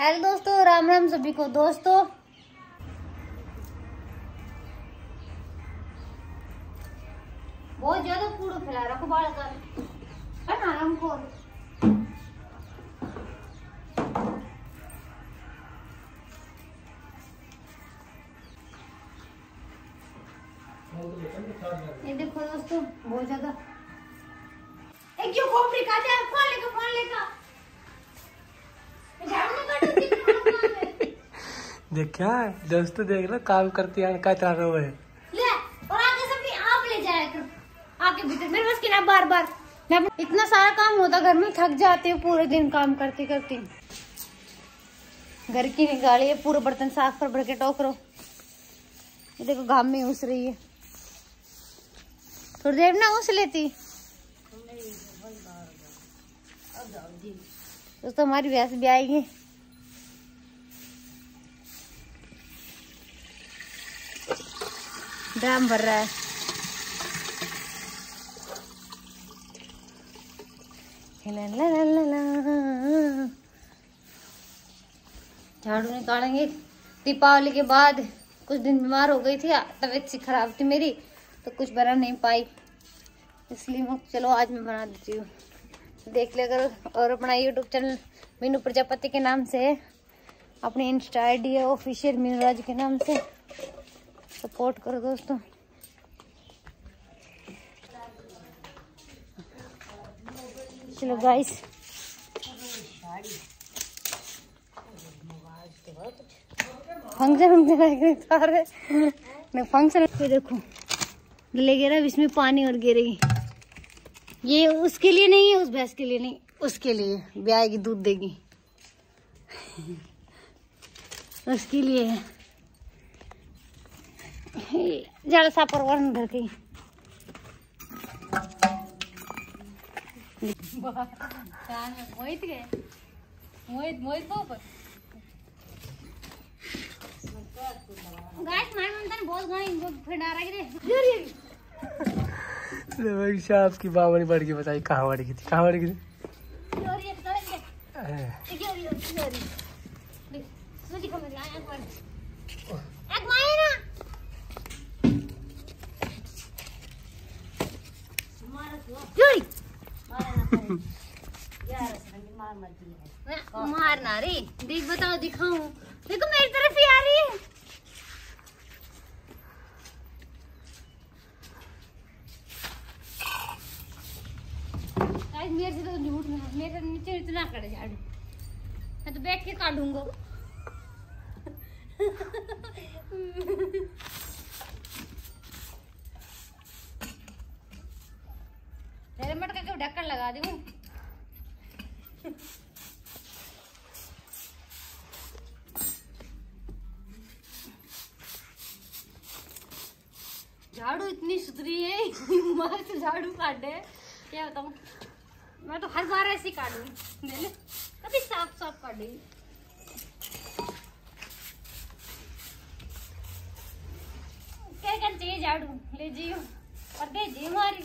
Hello दोस्तों, राम राम सभी को। दोस्तों, बहुत ज़्यादा कूड़ा फैला रखो बाल कर आराम को ये देखो दोस्तों, बहुत ज़्यादा। एक क्यों खोपड़ी खाते हैं, फ़ोन लेकर फ़ोन लेकर। देख क्या दोस्तों देख लो, काम करती है क्या चाह रहा है ले, और आगे भी आप ले जाया करो। आके भीतर मेरे बस की ना बार बार। मैं इतना सारा काम होता, घर में थक जाती हूँ, पूरे दिन काम करती करती। घर की निकाली है, पूरे बर्तन साफ़ कर भर के टोकरो देखो, घाम में उस रही है। थोड़ी देर ना उस लेती। दोस्तों, हमारी भैंस भी आएगी। ड्राम भर रहा है। झाड़ू निकालेंगे। दीपावली के बाद कुछ दिन बीमार हो गई थी, तबीयत सी खराब थी मेरी तो कुछ बना नहीं पाई। इसलिए मैं चलो, आज मैं बना देती हूँ। देख लिया करो और अपना यूट्यूब चैनल मीनू प्रजापति के नाम से अपनी इंस्टा आई डी है ऑफिशियल मीनू राज के नाम से। सपोर्ट करो दोस्तों। चलो गाइस फ़ंक्शन फ़ंक्शन फ़ंक्शन पे देखो। ले गिरा इसमें पानी और गिरेगी। ये उसके लिए नहीं है उस भैंस के लिए नहीं, उसके लिए। ब्याह की दूध देगी। उसके लिए है। जरा सा परवर धर के मोहित गए मोहित मोहित पर गाइस मार मन तन बहुत गई फड़ा रही रे भाई साहब की बावनी बढ़ गई बताइए कहाँ बढ़ गई थी कहाँ बढ़ गई थी? योरी योरी योरी योरी देख सुजी को मेरी आँख पर एक मारे ना योरी मारना रे देख बताओ, दिखाऊँ। देखो, मेरी तरफ़ ही आ रही है। मेरे से तो झूठ मेरे नीचे इतना करे झाड़ू मैं तो बैठ के काटूँगा हेलमेट का क्यों ढक्कन लगा दी झाड़ू इतनी सुथरी है से झाड़ू काटे क्या बताऊँ? मैं तो हर बार ऐसी ले ले कभी साफ़ साफ़ काटेगी क्या करना चाहिए झाड़ू? ले जियो। और दे जी मारी।